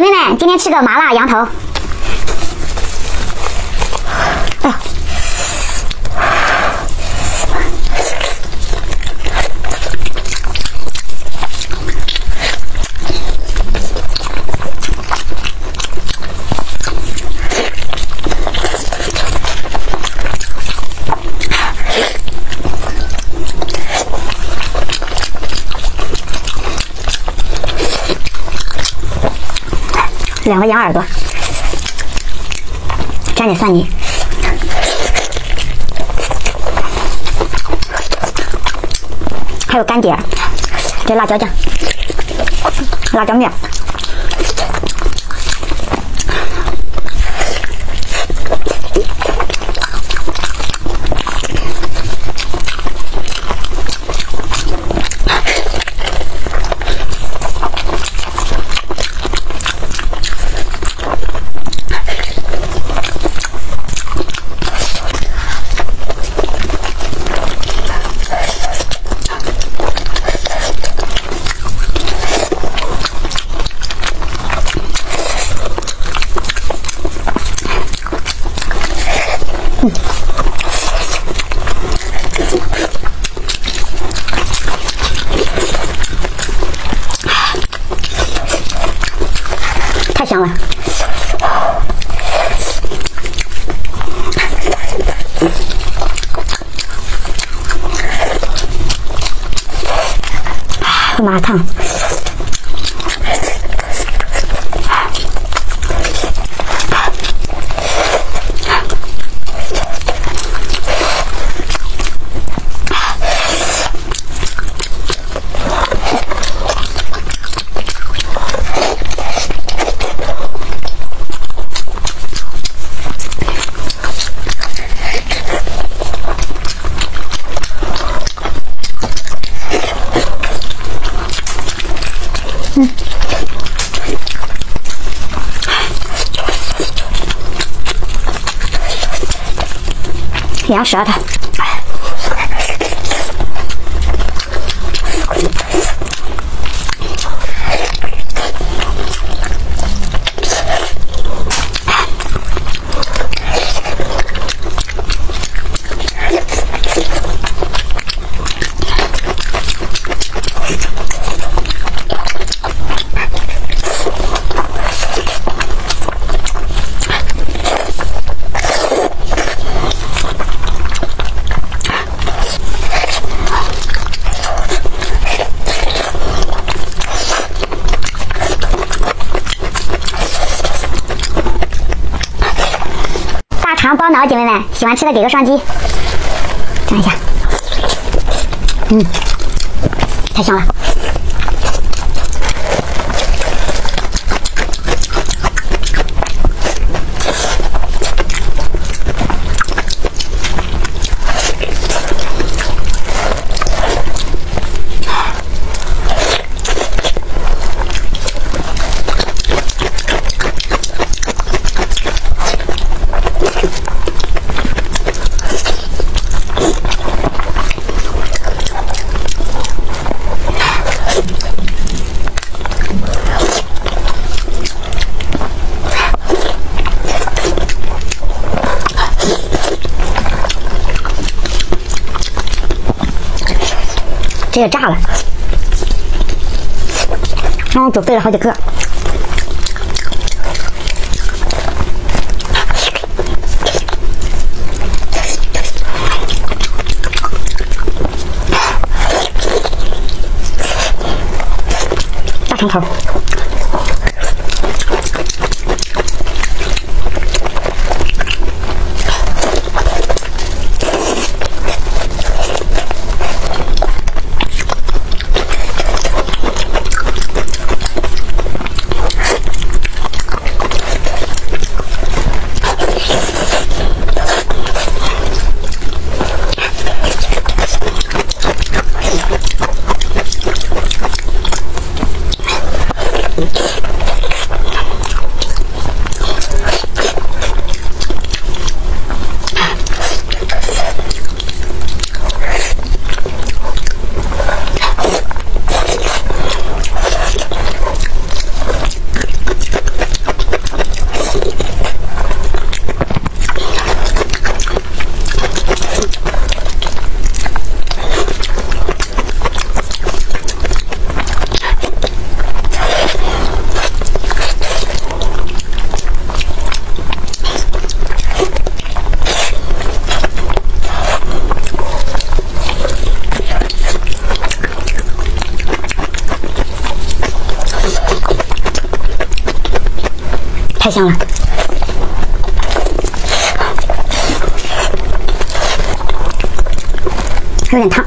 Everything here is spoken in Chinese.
姐妹们，今天吃个麻辣羊头。哎呀！两个羊耳朵，沾点蒜泥，还有干碟这辣椒酱，辣椒面。太香了！麻辣烫烫。羊舌头，大包脑，姐妹们喜欢吃的给个双击，尝一下，嗯，太香了。这也炸了，然后准备了好几个。大肠头。太香了，还有点烫。